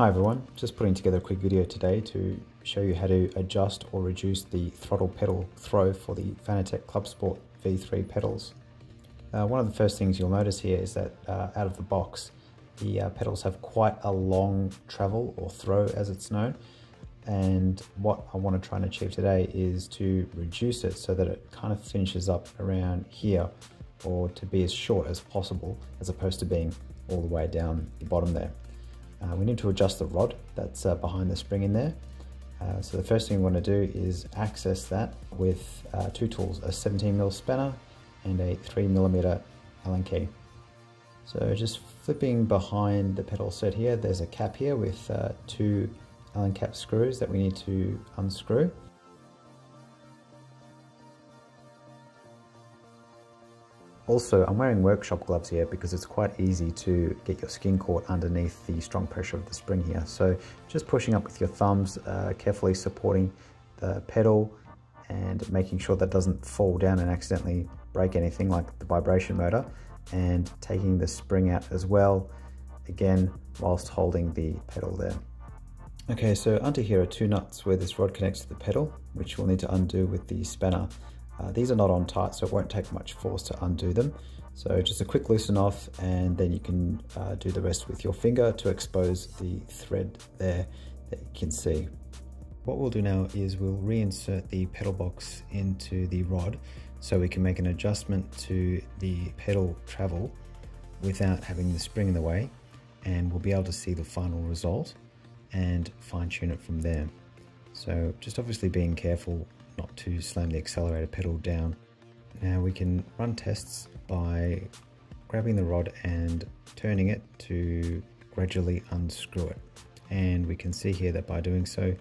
Hi everyone, just putting together a quick video today to show you how to adjust or reduce the throttle pedal throw for the Fanatec Club Sport V3 pedals. Uh, one of the first things you'll notice here is that uh, out of the box the uh, pedals have quite a long travel or throw as it's known and what I want to try and achieve today is to reduce it so that it kind of finishes up around here or to be as short as possible as opposed to being all the way down the bottom there. Uh, we need to adjust the rod that's uh, behind the spring in there. Uh, so the first thing we want to do is access that with uh, two tools, a 17mm spanner and a 3mm Allen key. So just flipping behind the pedal set here, there's a cap here with uh, two Allen cap screws that we need to unscrew. Also, I'm wearing workshop gloves here because it's quite easy to get your skin caught underneath the strong pressure of the spring here. So just pushing up with your thumbs, uh, carefully supporting the pedal and making sure that doesn't fall down and accidentally break anything like the vibration motor and taking the spring out as well, again, whilst holding the pedal there. Okay, so under here are two nuts where this rod connects to the pedal, which we'll need to undo with the spanner. Uh, these are not on tight, so it won't take much force to undo them. So just a quick loosen off and then you can uh, do the rest with your finger to expose the thread there that you can see. What we'll do now is we'll reinsert the pedal box into the rod so we can make an adjustment to the pedal travel without having the spring in the way and we'll be able to see the final result and fine tune it from there. So just obviously being careful not to slam the accelerator pedal down. Now we can run tests by grabbing the rod and turning it to gradually unscrew it. And we can see here that by doing so,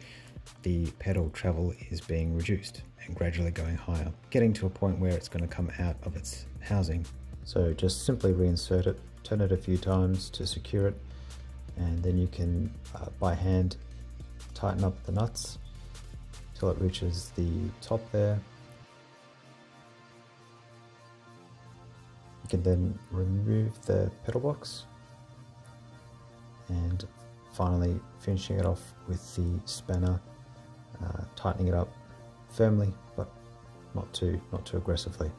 the pedal travel is being reduced and gradually going higher, getting to a point where it's going to come out of its housing. So just simply reinsert it, turn it a few times to secure it, and then you can, uh, by hand, tighten up the nuts till it reaches the top there. You can then remove the pedal box and finally finishing it off with the spanner, uh, tightening it up firmly but not too, not too aggressively.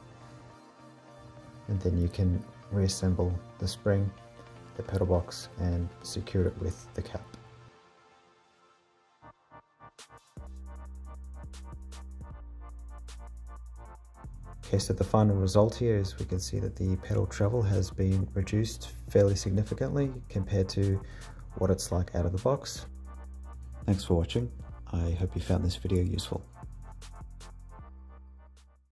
And then you can reassemble the spring, the pedal box and secure it with the cap. Okay, so the final result here is we can see that the pedal travel has been reduced fairly significantly compared to what it's like out of the box. Thanks for watching. I hope you found this video useful.